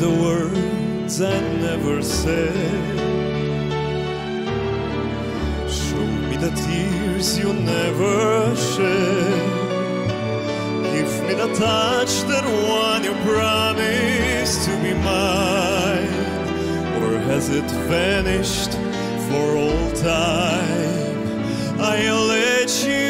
the words I never said. Show me the tears you never shed. Give me the touch that one you promised to be mine. Or has it vanished for all time? I'll let you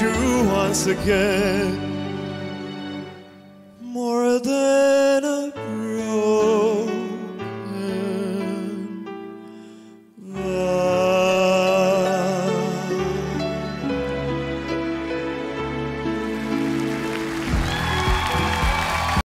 you once again. More than